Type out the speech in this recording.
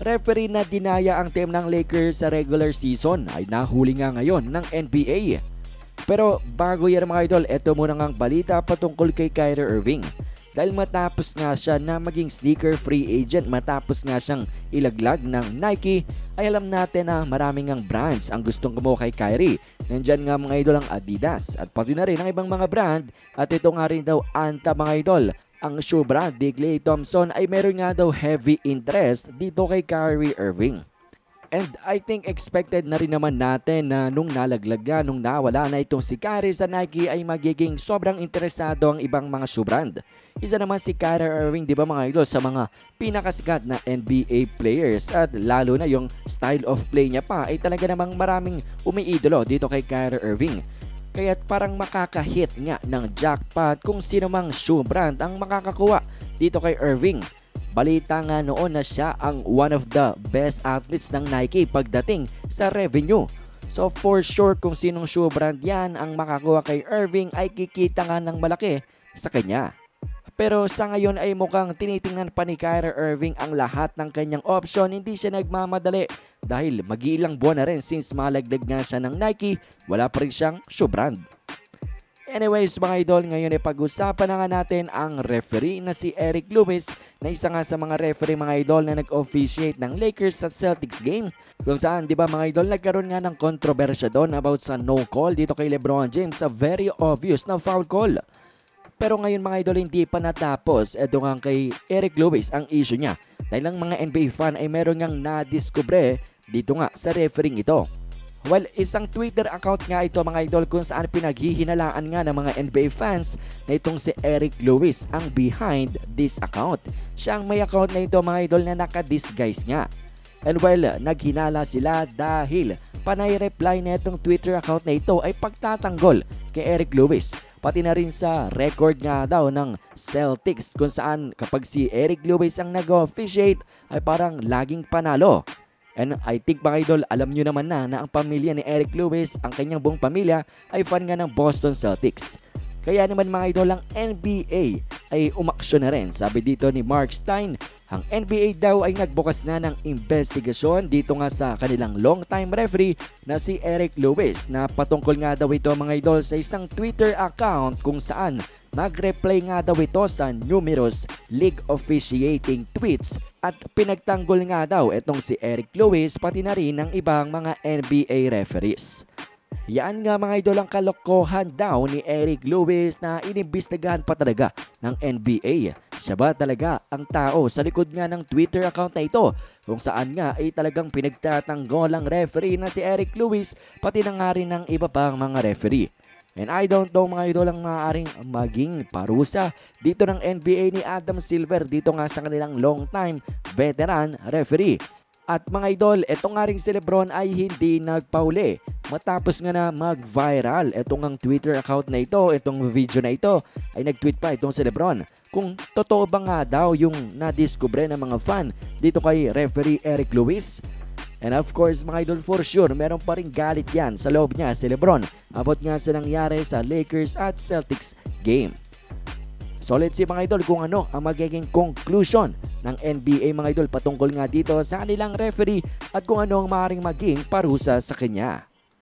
Referee na dinaya ang team ng Lakers sa regular season ay nahuli nga ngayon ng NBA. Pero bago yan mga idol, eto muna nga balita patungkol kay Kyrie Irving. Dahil matapos nga siya na maging sneaker free agent, matapos nga siyang ilaglag ng Nike, ay alam natin na maraming ang brands ang gustong kumuha kay Kyrie. Nandyan nga mga idol ang Adidas at pati na rin ang ibang mga brand at ito nga rin daw Anta mga idol ang brand ni Thompson ay meron nga daw heavy interest dito kay Kyrie Irving. And I think expected na rin naman natin na nung nalaglag nga, nung nawala na itong si Kyrie sa Nike ay magiging sobrang interesado ang ibang mga shoe brand. Isa naman si Kyrie Irving, di ba mga idol, sa mga pinakasikat na NBA players at lalo na yung style of play niya pa ay talaga namang maraming umiidolo dito kay Kyrie Irving. Kaya parang makakahit nga ng jackpot kung sino mang shoe brand ang makakakuha dito kay Irving. Balita nga noon na siya ang one of the best athletes ng Nike pagdating sa revenue. So for sure kung sinong shoe brand yan ang makakuha kay Irving ay kikita nga ng malaki sa kanya. Pero sa ngayon ay mukhang tinitingnan pa ni Kyrie Irving ang lahat ng kanyang option. Hindi siya nagmamadali dahil mag-iilang buwan na rin since malagdag nga siya ng Nike, wala pa rin siyang shoe brand. Anyways mga idol, ngayon ay pag-usapan na nga natin ang referee na si Eric Lewis na isa nga sa mga referee mga idol na nag-officiate ng Lakers at Celtics game. Kung saan, di ba mga idol, nagkaroon nga ng kontrobersya doon about sa no call dito kay Lebron James, a very obvious na foul call. Pero ngayon mga idol hindi pa natapos. Ito nga kay Eric Lewis ang issue niya. Dahil ang mga NBA fan ay meron ngang nadiskubre dito nga sa refereeing ito. Well, isang Twitter account nga ito mga idol kung saan pinaghihinalaan nga ng mga NBA fans na itong si Eric Lewis ang behind this account. Siya ang may account na ito mga idol na naka-disguise nga. And well, naghinala sila dahil panay reply na itong Twitter account na ito ay pagtatanggol kay Eric Lewis. Pati na rin sa record nga daw ng Celtics kung saan kapag si Eric Lewis ang nag-officiate ay parang laging panalo. And I think mga idol, alam nyo naman na na ang pamilya ni Eric Lewis, ang kanyang buong pamilya ay fan nga ng Boston Celtics. Kaya naman mga idol, ang NBA ay umaksyon na rin. Sabi dito ni Mark Stein, ang NBA daw ay nagbukas na ng investigasyon dito nga sa kanilang long-time referee na si Eric Lewis na patungkol nga daw ito mga idol sa isang Twitter account kung saan nag-reply nga daw ito sa numerous league officiating tweets at pinagtanggol nga daw itong si Eric Lewis pati na rin ng ibang mga NBA referees. Yan nga mga idol ang kalokohan daw ni Eric Lewis na inimbestigahan pa talaga ng NBA. Siya ba talaga ang tao sa likod nga ng Twitter account na ito kung saan nga ay talagang pinagtatanggol ang referee na si Eric Lewis pati na nga rin ng iba pang mga referee. And I don't know mga idol ang maaaring maging parusa dito ng NBA ni Adam Silver dito nga sa kanilang long time veteran referee. At mga idol, eto nga rin si Lebron ay hindi nagpauli. Matapos nga na mag-viral itong ang Twitter account na ito, itong video na ito, ay nag-tweet pa itong si Lebron. Kung totoo ba nga daw yung nadiskubre ng mga fan dito kay referee Eric Lewis. And of course, mga idol, for sure, meron pa rin galit yan sa loob niya si Lebron. Abot nga sa nangyari sa Lakers at Celtics game. So let's see mga idol kung ano ang magiging conclusion ng NBA mga idol patungkol nga dito sa kanilang referee at kung ano ang maaaring maging parusa sa kanya.